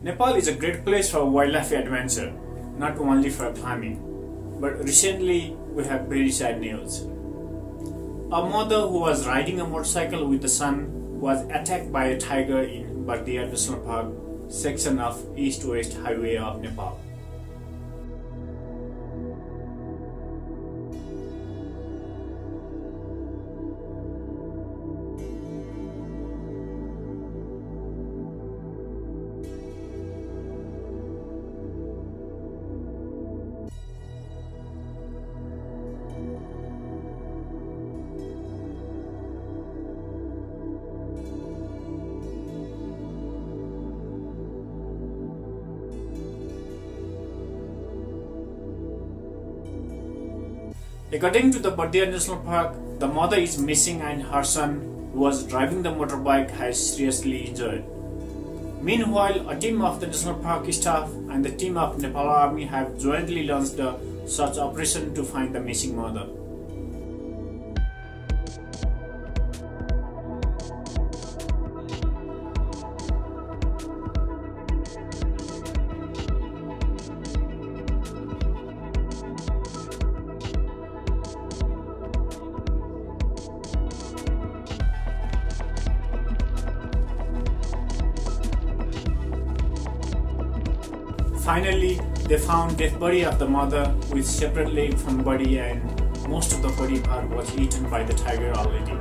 Nepal is a great place for wildlife adventure, not only for climbing. But recently, we have very sad news. A mother who was riding a motorcycle with the son was attacked by a tiger in Bardia National Park, section of East-West Highway of Nepal. According to the Bardia National Park, the mother is missing and her son, who was driving the motorbike, has seriously injured. Meanwhile, a team of the National Park staff and the team of Nepal Army have jointly launched a search operation to find the missing mother. Finally, they found dead body of the mother with separate leg from body and most of the body part was eaten by the tiger already.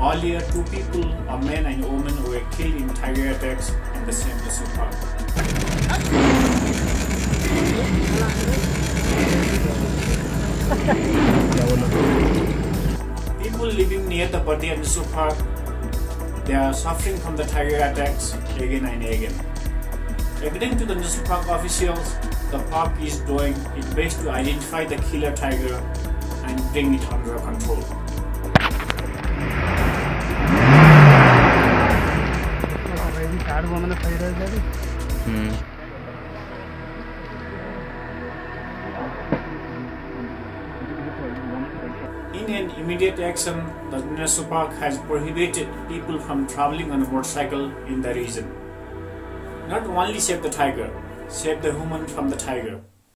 Earlier, two people, a man and a woman, were killed in tiger attacks in the same national park. People living near the Bardia National Park, they are suffering from the tiger attacks again and again. According to the national park officials, the park is doing its best to identify the killer tiger and bring it under control. In an immediate action, the national park has prohibited people from traveling on a motorcycle in the region. Not only save the tiger, save the human from the tiger.